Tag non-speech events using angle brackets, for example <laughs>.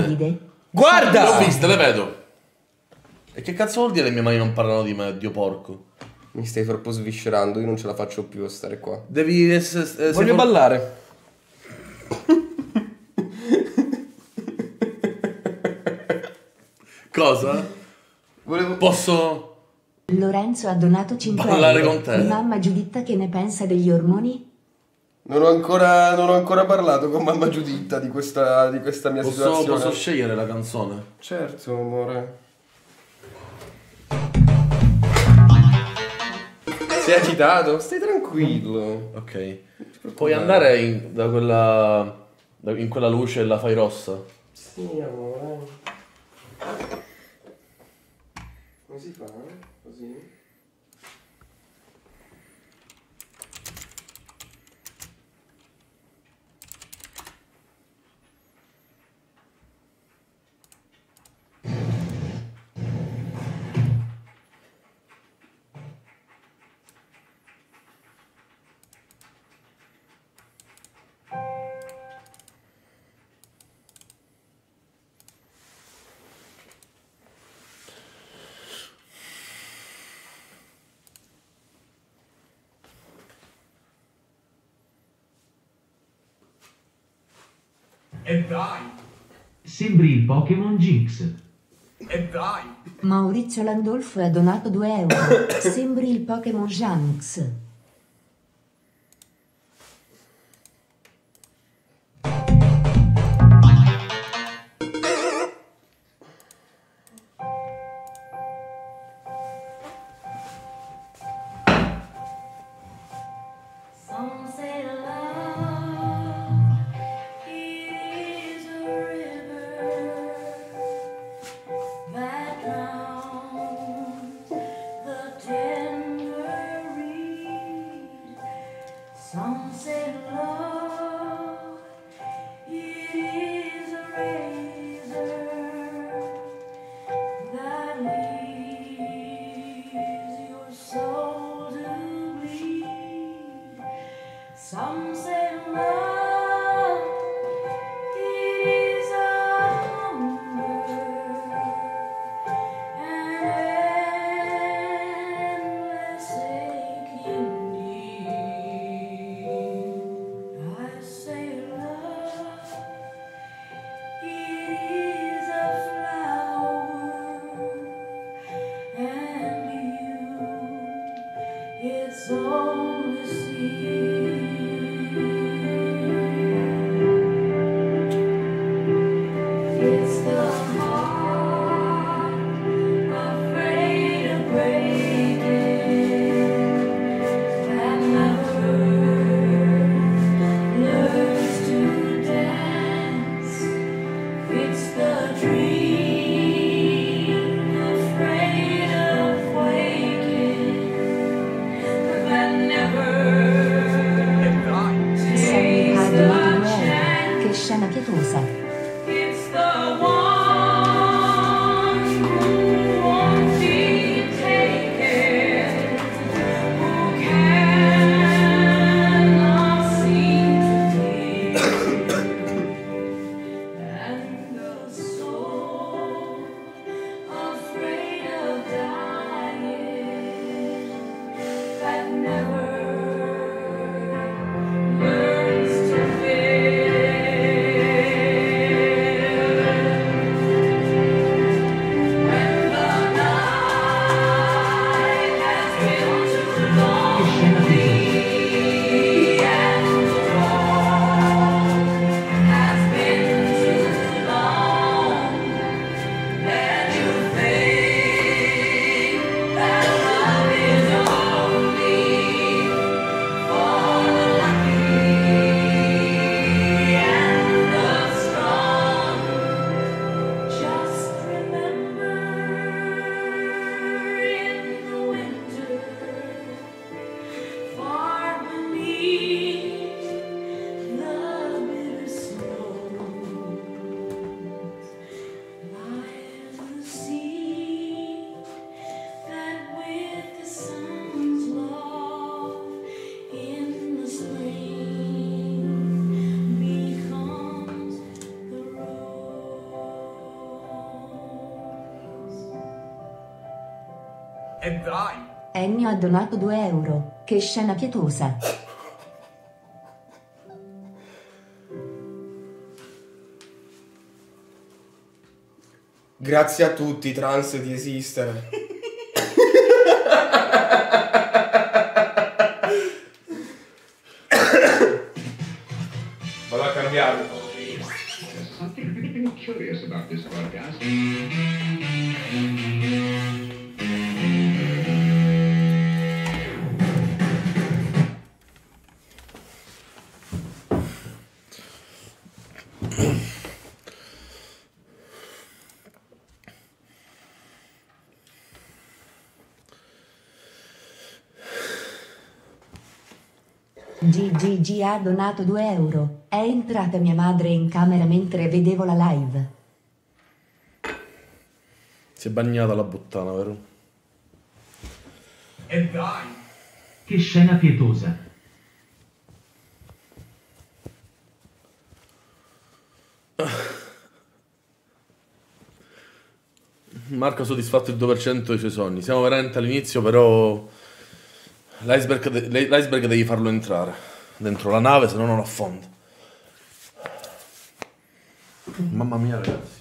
Davide. Guarda! Le ho viste, le vedo. E che cazzo vuol dire le mie mani non parlano di me, Dio porco? Mi stai troppo sviscerando, io non ce la faccio più a stare qua. Devi essere... eh, Voglio for- ballare. <laughs> Cosa? Volevo... Posso... Lorenzo ha donato 5 Ballare euro. con te? Mamma Giuditta che ne pensa degli ormoni? Non ho, ancora, non ho ancora parlato con mamma Giuditta di questa, di questa mia Posso, situazione. posso scegliere la canzone? Certo, amore. Sei agitato? Stai tranquillo. Ok. Puoi andare in, da quella... da- in quella luce e la fai rossa? Sì, amore. Come si fa? Così? E dai, Sembri il Pokémon Jinx. e dai. Maurizio Landolfo ha donato 2 euro. Sembri il Pokémon Janx. song we sing. E dai! Ennio ha donato 2 euro. Che scena pietosa. Grazie a tutti, trans, di esistere. GGG ha donato 2 euro. È entrata mia madre in camera mentre vedevo la live. Si è bagnata la puttana, vero? E dai! Che scena pietosa. Marco ha soddisfatto il 2% dei suoi sogni. Siamo veramente all'inizio, però l'iceberg, de- l'iceberg devi farlo entrare dentro la nave, se no non affonda. Mamma mia, ragazzi.